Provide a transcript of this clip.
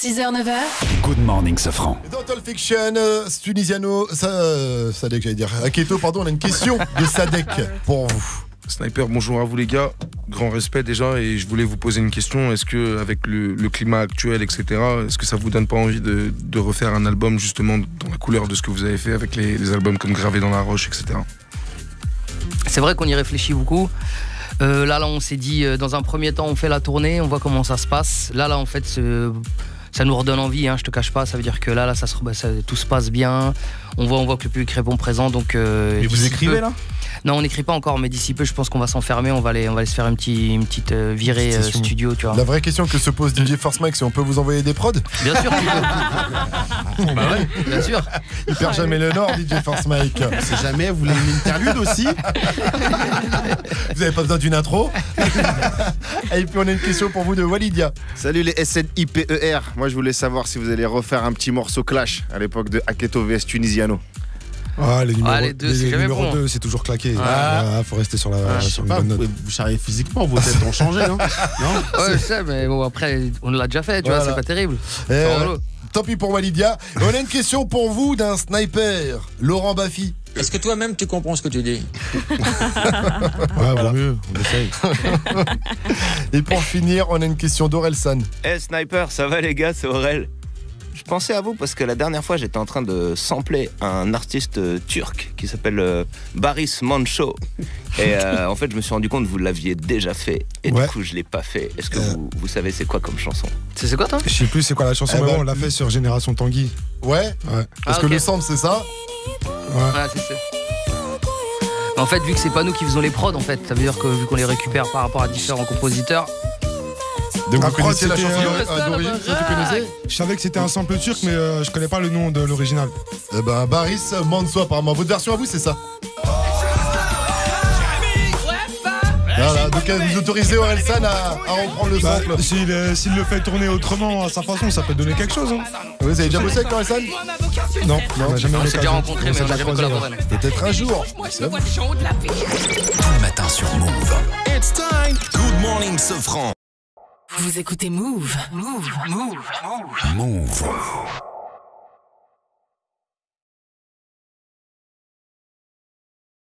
6h, 9h, Good morning, Safran. Dans Total Fiction, euh, Tunisiano, ça, euh, Sadek, j'allais dire. Aketo, pardon, on a une question de Sadek pour vous. Sniper, bonjour à vous les gars. Grand respect déjà et je voulais vous poser une question. Est-ce que avec le, le climat actuel, etc., est-ce que ça vous donne pas envie de, de refaire un album justement dans la couleur de ce que vous avez fait avec les, les albums comme Gravé dans la roche, etc. C'est vrai qu'on y réfléchit beaucoup. Euh, là, là, on s'est dit, euh, dans un premier temps, on fait la tournée, on voit comment ça se passe. Là, là, en fait, ce- ça nous redonne envie. Hein, je te cache pas. Ça veut dire que là, là, ça, se- bah, ça- tout se passe bien. On voit, on voit que le public répond présent. Donc, euh, Mais vous écrivez peu- là? Non, on n'écrit pas encore, mais d'ici peu, je pense qu'on va s'enfermer. On va aller, on va aller se faire une petite, une petite euh, virée euh, studio, tu vois. La vraie question que se pose DJ Force Mike, c'est on peut vous envoyer des prods? Bien sûr. bah ouais, bien sûr. Il perd jamais le nord, DJ Force Mike. Si jamais vous voulez une interlude aussi, Vous avez pas besoin d'une intro? Et puis on a une question pour vous de Walidia. Salut les SNIPER. Moi, je voulais savoir si vous allez refaire un petit morceau clash à l'époque de Aketo vs Tunisiano. Ah, les numéros, Ah, les deux, c'est jamais numéros bon. 2, c'est toujours claqué. Ah. Ah, faut rester sur la Ah, je sur sais une pas, bonne vous, note. vous charriez physiquement, vos têtes ont changé, non Ouais, je sais, mais bon, après, on l'a déjà fait, tu vois, c'est pas terrible. Eh. Tant pis pour Walidia. Et on a une question pour vous d'un sniper, Laurent Baffy. Est-ce que toi-même tu comprends ce que tu dis Ouais, vaut mieux, on essaye. Et pour finir, on a une question d'Orelsan. Eh Sniper, ça va les gars, c'est Aurel. Je pensais à vous parce que la dernière fois j'étais en train de sampler un artiste euh, turc qui s'appelle euh, Baris Mancho. Et euh, en fait je me suis rendu compte que vous l'aviez déjà fait et Ouais. du coup je l'ai pas fait. Est-ce que Euh. vous, vous savez c'est quoi comme chanson? C'est quoi, toi? Je sais plus c'est quoi la chanson, Eh mais ben, bon, on l'a fait sur Génération Tanguy. Ouais Ouais. Parce Ah, que le sample, c'est ça? Ouais, c'est ça. En fait, vu que c'est pas nous qui faisons les prods, en fait, ça veut dire que vu qu'on les récupère par rapport à différents compositeurs. Donc vous connaissez la chanson euh, d'ori- euh, d'origine connaissais Je savais que c'était un sample turc, mais euh, je connais pas le nom de l'original. Eh ben Baris Manso apparemment. Votre version à vous, c'est ça? Donc vous autorisez Orelsan à, à reprendre le Bah, sample. S'il euh, s'il le fait tourner autrement à sa façon, ça peut donner quelque chose. Hein. Vous avez déjà bossé avec Orelsan? Non, on a jamais On eu s'est déjà On mais on n'a jamais collaboré. Peut-être un jour. Tous les matins sur Move. It's time. Good morning, Safran. Vous écoutez Move. Move. Move. Move. Move.